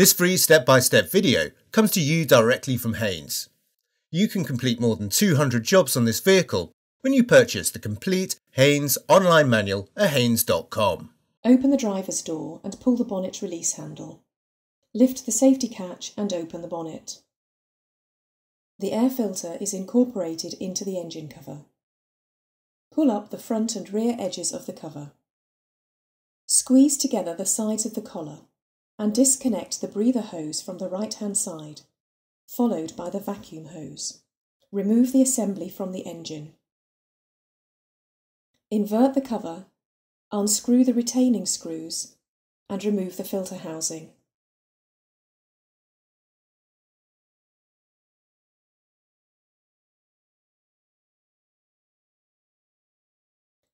This free step-by-step video comes to you directly from Haynes. You can complete more than 200 jobs on this vehicle when you purchase the complete Haynes online manual at haynes.com. Open the driver's door and pull the bonnet release handle. Lift the safety catch and open the bonnet. The air filter is incorporated into the engine cover. Pull up the front and rear edges of the cover. Squeeze together the sides of the collar and disconnect the breather hose from the right hand side, followed by the vacuum hose. Remove the assembly from the engine. Invert the cover, unscrew the retaining screws and remove the filter housing.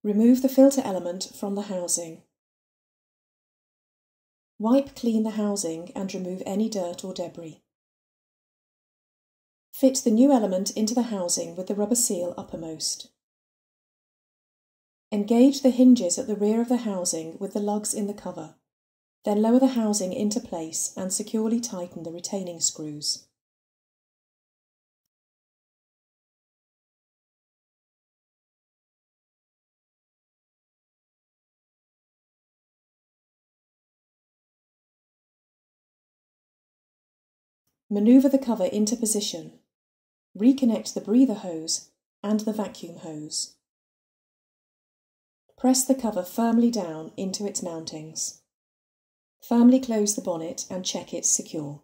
Remove the filter element from the housing. Wipe clean the housing and remove any dirt or debris. Fit the new element into the housing with the rubber seal uppermost. Engage the hinges at the rear of the housing with the lugs in the cover. Then lower the housing into place and securely tighten the retaining screws. Maneuver the cover into position. Reconnect the breather hose and the vacuum hose. Press the cover firmly down into its mountings. Firmly close the bonnet and check it's secure.